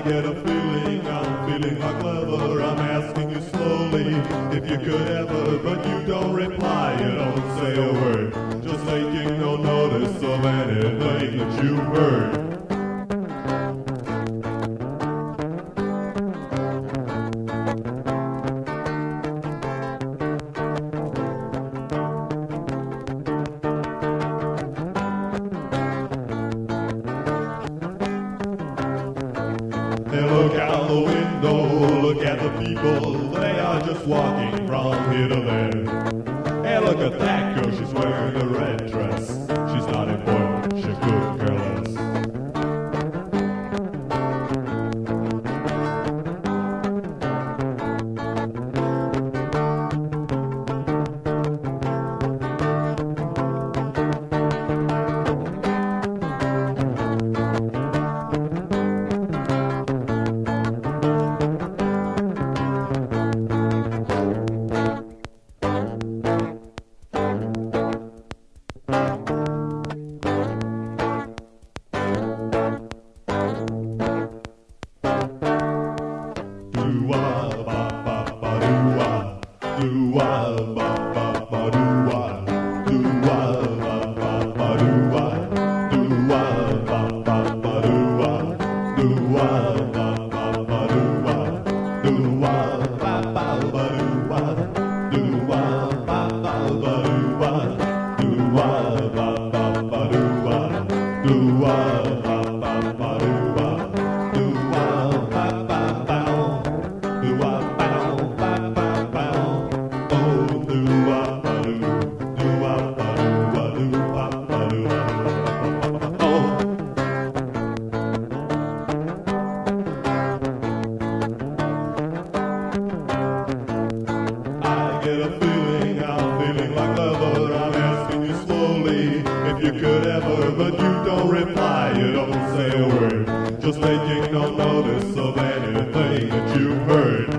I get a feeling, I'm feeling like clever. I'm asking you slowly if you could ever, but you don't reply, you don't say a word. Just taking no notice of anything that you've heard. The window, look at the people, they are just walking from here to there. Hey, look at that girl, she's wearing a red dress. do I could ever, but you don't reply, you don't say a word. Just taking no notice of anything that you've heard.